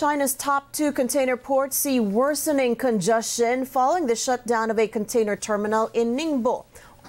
China's top two container ports see worsening congestion following the shutdown of a container terminal in Ningbo.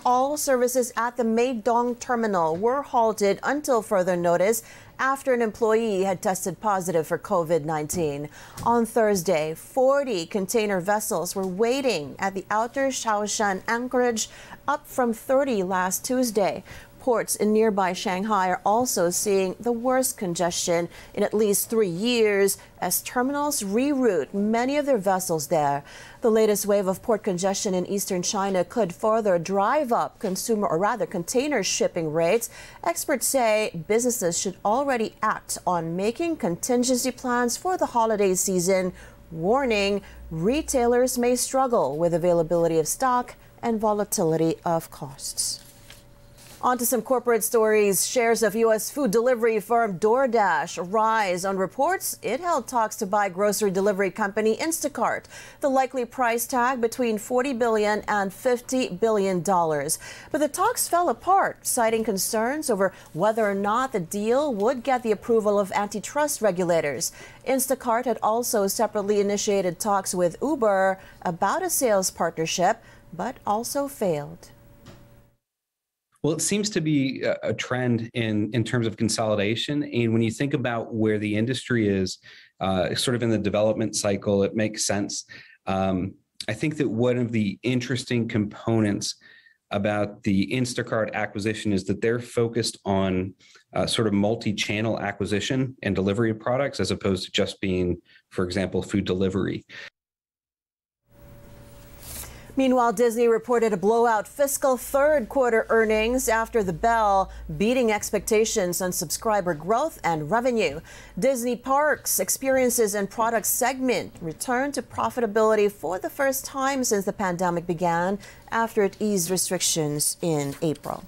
All services at the Meidong terminal were halted until further notice after an employee had tested positive for COVID 19. On Thursday, 40 container vessels were waiting at the outer Zhoushan anchorage, up from 30 last Tuesday. Ports in nearby Shanghai are also seeing the worst congestion in at least three years as terminals reroute many of their vessels there. The latest wave of port congestion in eastern China could further drive up consumer, or rather container shipping rates. Experts say businesses should already act on making contingency plans for the holiday season, warning retailers may struggle with availability of stock and volatility of costs. On to some corporate stories. Shares of U.S. food delivery firm DoorDash rise on reports it held talks to buy grocery delivery company Instacart. The likely price tag between $40 billion and $50 billion. But the talks fell apart, citing concerns over whether or not the deal would get the approval of antitrust regulators. Instacart had also separately initiated talks with Uber about a sales partnership, but also failed. Well, it seems to be a, trend in in terms of consolidation, and when you think about where the industry is, uh, sort of in the development cycle, it makes sense. Um, I think that one of the interesting components about the Instacart acquisition is that they're focused on uh, sort of multi-channel acquisition and delivery of products as opposed to just being, for example, food delivery. Meanwhile, Disney reported a blowout fiscal third quarter earnings after the bell, beating expectations on subscriber growth and revenue. Disney Parks, Experiences, and Products segment returned to profitability for the first time since the pandemic began after it eased restrictions in April.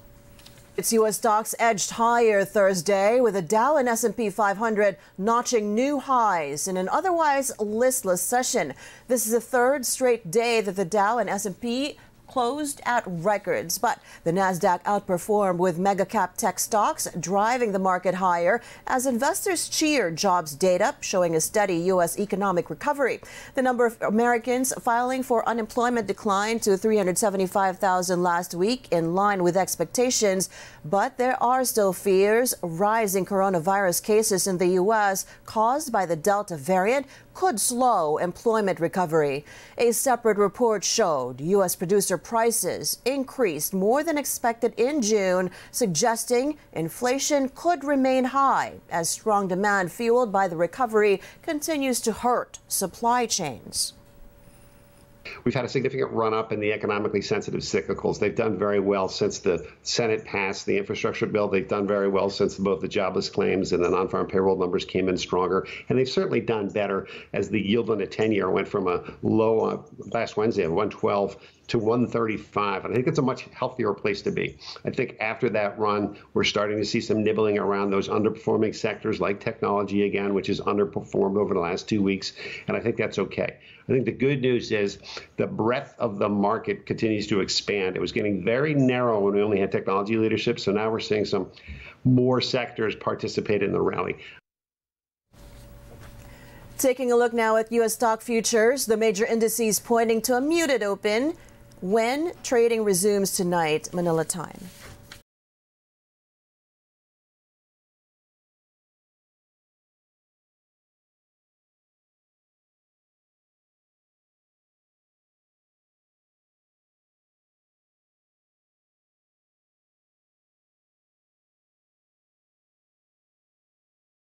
Its U.S. stocks edged higher Thursday with the Dow and S&P 500 notching new highs in an otherwise listless session. This is the third straight day that the Dow and S&P closed at records, but the Nasdaq outperformed with mega cap tech stocks driving the market higher as investors cheered jobs data showing a steady U.S. economic recovery. The number of Americans filing for unemployment declined to 375,000 last week, in line with expectations, but there are still fears rising coronavirus cases in the U.S. caused by the Delta variant could slow employment recovery. A separate report showed U.S. producer prices increased more than expected in June, suggesting inflation could remain high as strong demand fueled by the recovery continues to hurt supply chains. We've had a significant run up in the economically sensitive cyclicals. They've done very well since the Senate passed the infrastructure bill. They've done very well since both the jobless claims and the non farm payroll numbers came in stronger. And they've certainly done better as the yield on a 10 year went from a low uh, last Wednesday of 112 to 135. And I think it's a much healthier place to be. I think after that run, we're starting to see some nibbling around those underperforming sectors like technology again, which has underperformed over the last two weeks. And I think that's okay. I think the good news is the breadth of the market continues to expand. It was getting very narrow when we only had technology leadership. So now we're seeing some more sectors participate in the rally. Taking a look now at U.S. stock futures, the major indices pointing to a muted open when trading resumes tonight, Manila time.